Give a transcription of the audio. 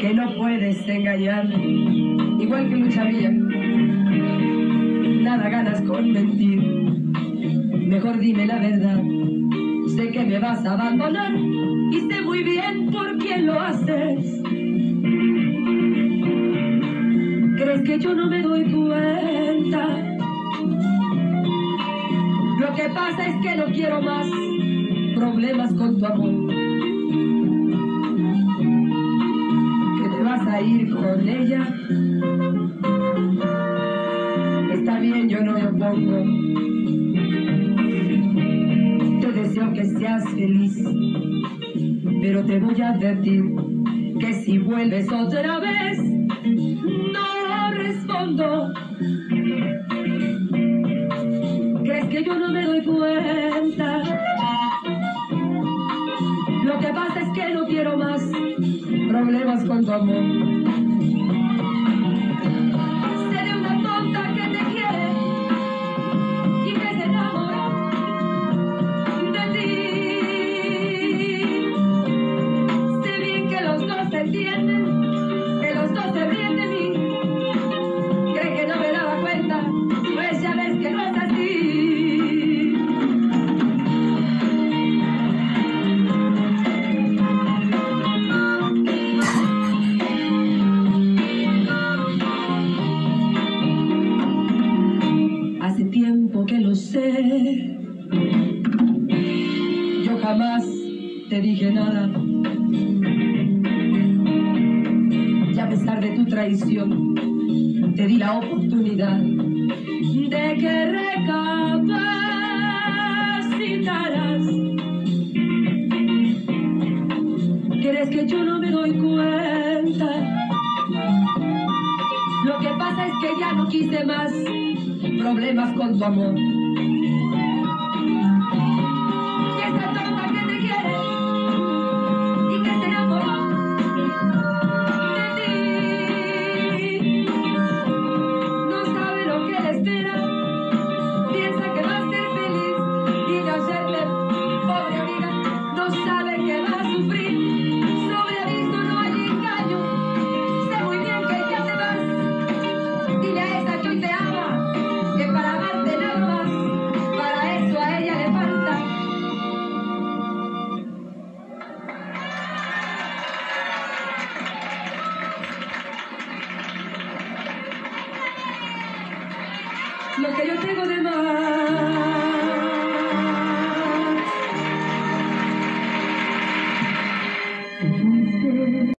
que no puedes engañar, igual que Lucha Villa. Nada ganas con mentir, mejor dime la verdad. Sé que me vas a abandonar y sé muy bien por quién lo haces. ¿Crees que yo no me doy cuenta? Lo que pasa es que no quiero más problemas con tu amor. Con ella. Está bien, yo no me opongo. Te deseo que seas feliz, pero te voy a advertir que si vuelves otra vez, no respondo. ¿Crees que yo no me doy cuenta? Lo que pasa es que no quiero más problemas con tu amor. Yo jamás te dije nada. Y a pesar de tu traición, te di la oportunidad de que recapacitaras. ¿Crees que yo no me doy cuenta? Lo que pasa es que ya no quise más problemas con tu amor. lo que yo tengo de mal.